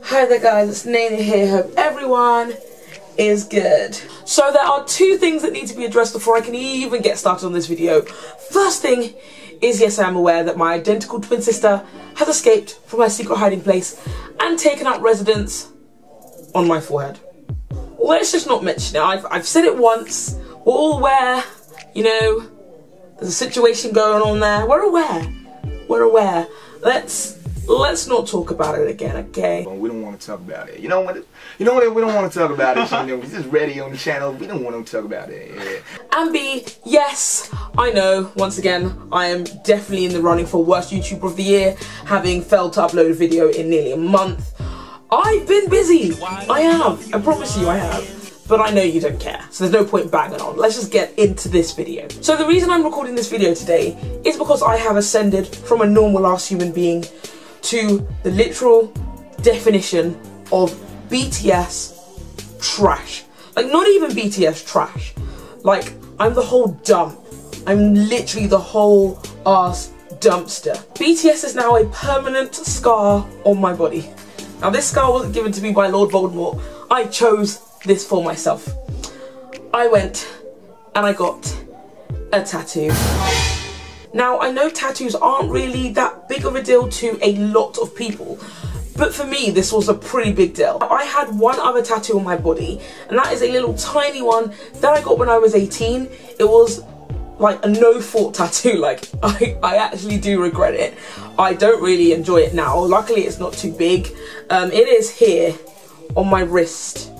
Hi there guys, it's Neneh here. Hope everyone is good. So there are two things that need to be addressed before I can even get started on this video. First thing is yes I am aware that my identical twin sister has escaped from her secret hiding place and taken up residence on my forehead. Let's just not mention it. I've, I've said it once. We're all aware, you know, there's a situation going on there. We're aware. We're aware. Let's let's not talk about it again, okay? We don't want to talk about it. You know what? You know what? We don't want to talk about it. You know, we just ready on the channel. We don't want to talk about it. Yeah. And B, yes, I know. Once again, I am definitely in the running for worst YouTuber of the year, having failed to upload a video in nearly a month. I've been busy. I have. I promise you, I have but I know you don't care, so there's no point banging on. Let's just get into this video. So the reason I'm recording this video today is because I have ascended from a normal ass human being to the literal definition of BTS trash. Like not even BTS trash. Like I'm the whole dump. I'm literally the whole ass dumpster. BTS is now a permanent scar on my body. Now this scar wasn't given to me by Lord Voldemort. I chose this for myself. I went and I got a tattoo. Now, I know tattoos aren't really that big of a deal to a lot of people, but for me, this was a pretty big deal. I had one other tattoo on my body, and that is a little tiny one that I got when I was 18. It was like a no fault tattoo like I, I actually do regret it I don't really enjoy it now luckily it's not too big um, it is here on my wrist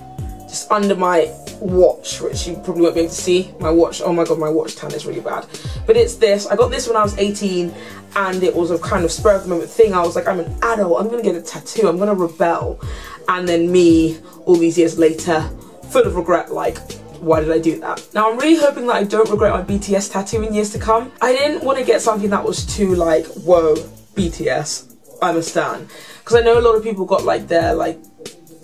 just under my watch, which you probably won't be able to see. My watch, oh my god, my watch tan is really bad. But it's this, I got this when I was 18 and it was a kind of spur of the moment thing. I was like, I'm an adult, I'm gonna get a tattoo, I'm gonna rebel. And then me, all these years later, full of regret, like, why did I do that? Now I'm really hoping that I don't regret my BTS tattoo in years to come. I didn't want to get something that was too like, whoa, BTS, I'm a stan. Because I know a lot of people got like their like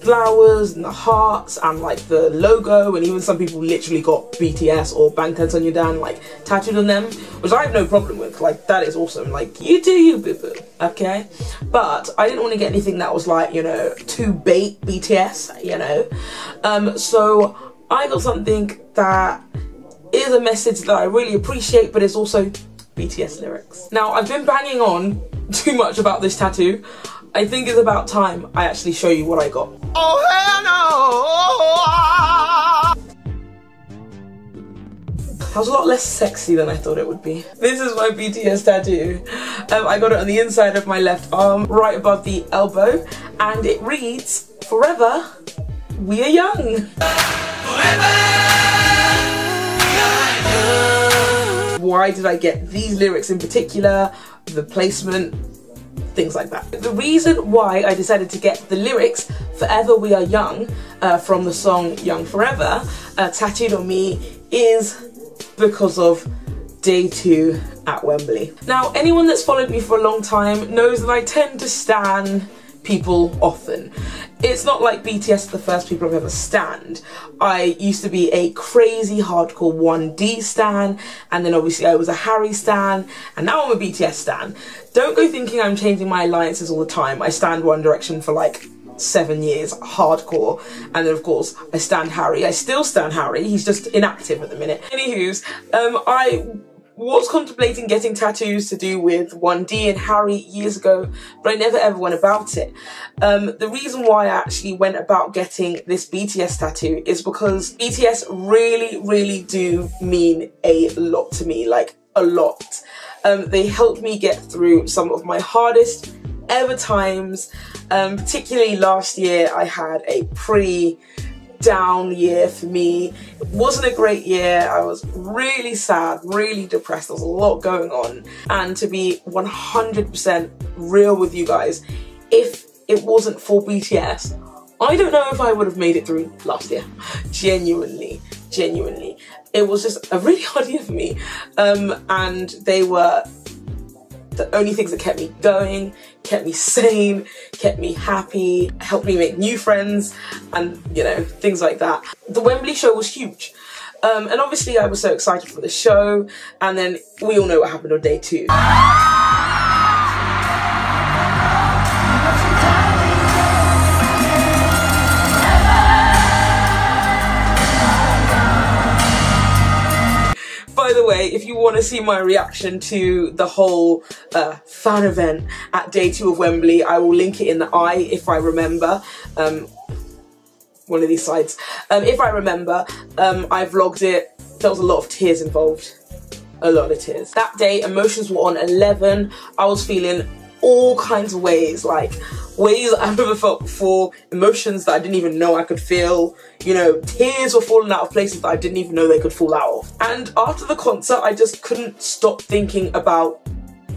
flowers and the hearts and like the logo and even some people literally got BTS or Bangtan Sonyeondan like tattooed on them which I have no problem with. Like that is awesome. Like you do you boo boo. Okay? But I didn't want to get anything that was like you know too bait BTS you know? Um so I got something that is a message that I really appreciate but it's also BTS lyrics. Now I've been banging on too much about this tattoo I think it's about time I actually show you what I got. Oh hell no! That was a lot less sexy than I thought it would be. This is my BTS tattoo. Um, I got it on the inside of my left arm, right above the elbow, and it reads, Forever, we are young. Forever, Why did I get these lyrics in particular? The placement, things like that. The reason why I decided to get the lyrics Forever We Are Young uh, from the song Young Forever uh, tattooed on me is because of day two at Wembley. Now anyone that's followed me for a long time knows that I tend to stan people often. It's not like BTS the first people I've ever stand. I used to be a crazy hardcore 1D stan, and then obviously I was a Harry stan, and now I'm a BTS stan. Don't go thinking I'm changing my alliances all the time. I stand One Direction for like seven years, hardcore, and then of course I stand Harry. I still stand Harry, he's just inactive at the minute. Anywho's, um, I was contemplating getting tattoos to do with 1D and Harry years ago, but I never ever went about it. Um, the reason why I actually went about getting this BTS tattoo is because BTS really, really do mean a lot to me, like a lot. Um, they helped me get through some of my hardest ever times. Um, particularly last year, I had a pretty down year for me. It wasn't a great year. I was really sad, really depressed. There was a lot going on. And to be 100% real with you guys, if it wasn't for BTS, I don't know if I would have made it through last year. Genuinely, genuinely. It was just a really hard year for me. Um, and they were the only things that kept me going, kept me sane, kept me happy, helped me make new friends, and you know, things like that. The Wembley show was huge. Um, and obviously I was so excited for the show, and then we all know what happened on day two. Want to see my reaction to the whole uh, fan event at day two of Wembley, I will link it in the eye if I remember. Um, one of these sides. Um, if I remember, um, I vlogged it. There was a lot of tears involved. A lot of tears. That day, emotions were on 11. I was feeling all kinds of ways, like ways I've never felt before, emotions that I didn't even know I could feel, you know, tears were falling out of places that I didn't even know they could fall out of. And after the concert, I just couldn't stop thinking about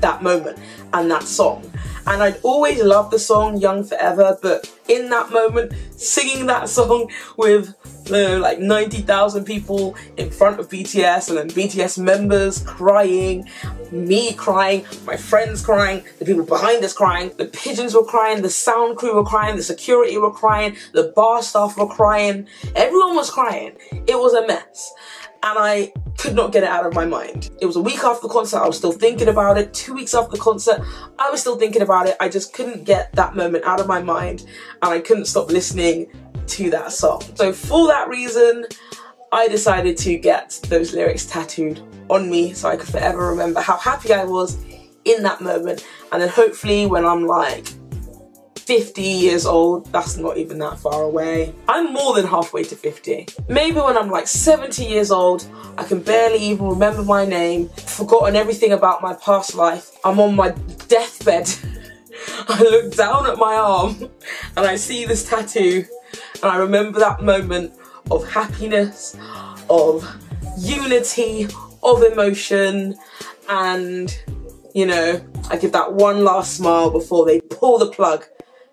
that moment and that song. And I'd always loved the song Young Forever, but in that moment, singing that song with you know, like 90,000 people in front of BTS and then BTS members crying, me crying, my friends crying, the people behind us crying, the pigeons were crying, the sound crew were crying, the security were crying, the bar staff were crying, everyone was crying. It was a mess. And I could not get it out of my mind. It was a week after the concert, I was still thinking about it. Two weeks after the concert, I was still thinking about it. I just couldn't get that moment out of my mind and I couldn't stop listening to that song. So for that reason, I decided to get those lyrics tattooed on me so I could forever remember how happy I was in that moment. And then hopefully when I'm like 50 years old, that's not even that far away. I'm more than halfway to 50. Maybe when I'm like 70 years old, I can barely even remember my name, forgotten everything about my past life. I'm on my deathbed. I look down at my arm and I see this tattoo and I remember that moment of happiness, of unity, of emotion, and you know, I give that one last smile before they pull the plug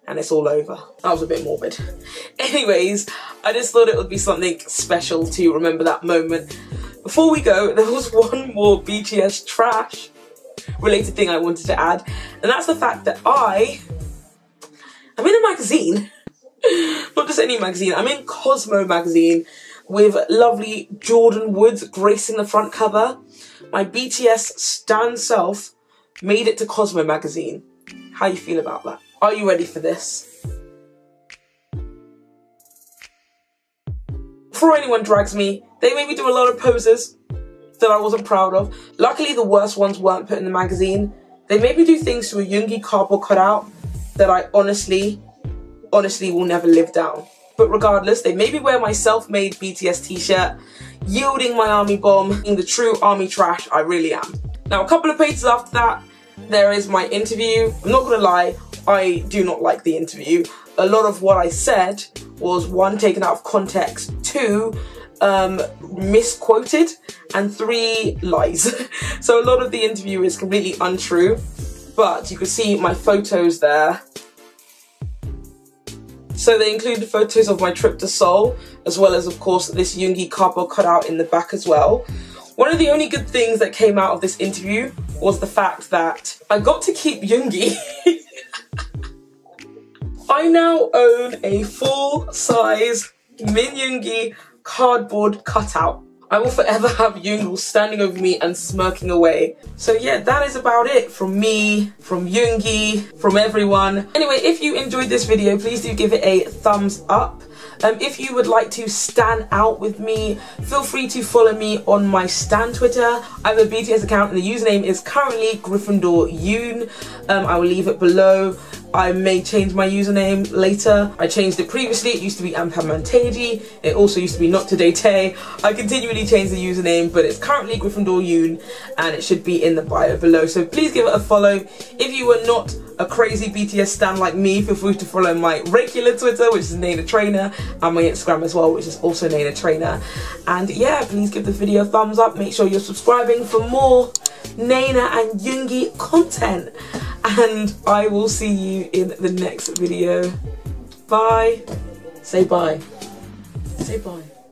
and it's all over. That was a bit morbid. Anyways, I just thought it would be something special to remember that moment. Before we go, there was one more BTS trash related thing I wanted to add, and that's the fact that I I'm in a magazine not just any magazine, I'm in Cosmo magazine with lovely Jordyn Woods gracing the front cover. My BTS Stan self made it to Cosmo magazine. How you feel about that? Are you ready for this? Before anyone drags me, they made me do a lot of poses that I wasn't proud of. Luckily, the worst ones weren't put in the magazine. They made me do things to a Yoongi cardboard cutout that I honestly honestly will never live down. But regardless, they made me wear my self-made BTS t-shirt, yielding my army bomb, in the true army trash I really am. Now, a couple of pages after that, there is my interview. I'm not gonna lie, I do not like the interview. A lot of what I said was one, taken out of context, two, um, misquoted, and three, lies. so a lot of the interview is completely untrue, but you can see my photos there so they included photos of my trip to Seoul, as well as of course this Yoongi cardboard cutout in the back as well. One of the only good things that came out of this interview was the fact that I got to keep Yoongi. I now own a full-size Min Yoongi cardboard cutout. I will forever have Yoongi standing over me and smirking away. So yeah, that is about it from me, from Yoongi, from everyone. Anyway, if you enjoyed this video, please do give it a thumbs up. Um, if you would like to stand out with me, feel free to follow me on my Stan Twitter. I have a BTS account and the username is currently Gryffindor Yoon. Um, I will leave it below. I may change my username later. I changed it previously. It used to be Amphamanteji. It also used to be Not Today Tay. I continually change the username, but it's currently Gryffindor Yoon, and it should be in the bio below. So please give it a follow. If you were not a crazy BTS stan like me, feel free to follow my regular Twitter, which is Neneh Trainer, and my Instagram as well, which is also Neneh Trainer. And yeah, please give the video a thumbs up. Make sure you're subscribing for more Neneh and Yoongi content and I will see you in the next video. Bye. Say bye. Say bye.